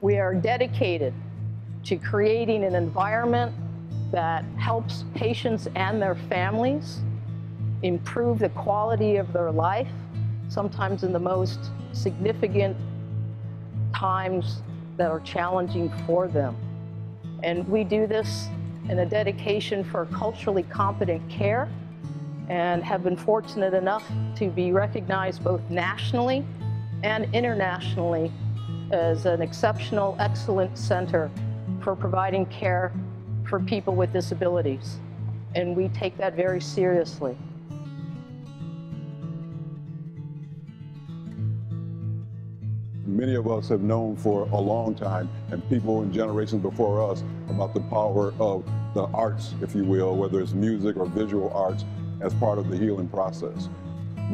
We are dedicated to creating an environment that helps patients and their families improve the quality of their life, sometimes in the most significant times that are challenging for them. And we do this in a dedication for culturally competent care and have been fortunate enough to be recognized both nationally and internationally as an exceptional, excellent center for providing care for people with disabilities. And we take that very seriously. Many of us have known for a long time, and people in generations before us, about the power of the arts, if you will, whether it's music or visual arts, as part of the healing process.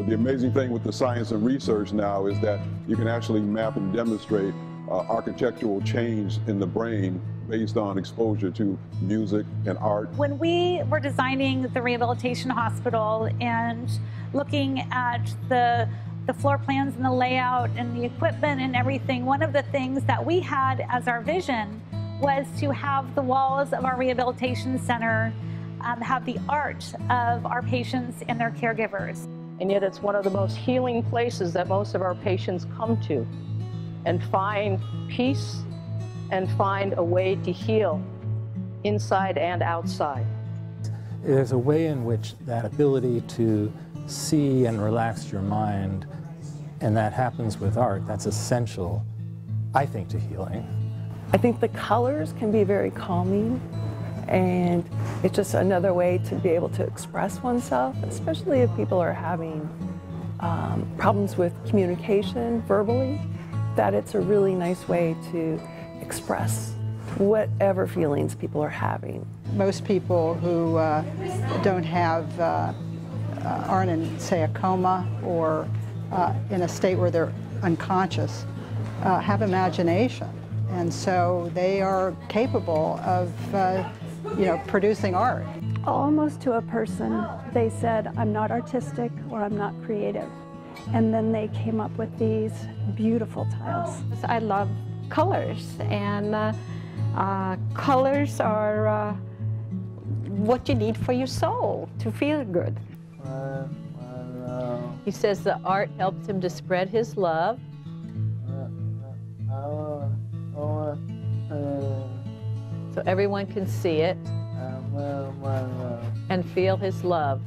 But the amazing thing with the science and research now is that you can actually map and demonstrate uh, architectural change in the brain based on exposure to music and art. When we were designing the rehabilitation hospital and looking at the the floor plans and the layout and the equipment and everything, one of the things that we had as our vision was to have the walls of our rehabilitation center um, have the art of our patients and their caregivers. And yet it's one of the most healing places that most of our patients come to and find peace and find a way to heal inside and outside. There's a way in which that ability to see and relax your mind, and that happens with art, that's essential, I think, to healing. I think the colors can be very calming and it's just another way to be able to express oneself, especially if people are having um, problems with communication verbally, that it's a really nice way to express whatever feelings people are having. Most people who uh, don't have, uh, uh, aren't in, say, a coma or uh, in a state where they're unconscious, uh, have imagination. And so they are capable of uh, you know, producing art. Almost to a person, they said, I'm not artistic or I'm not creative. And then they came up with these beautiful tiles. I love colors, and uh, uh, colors are uh, what you need for your soul to feel good. He says the art helps him to spread his love so everyone can see it and feel his love.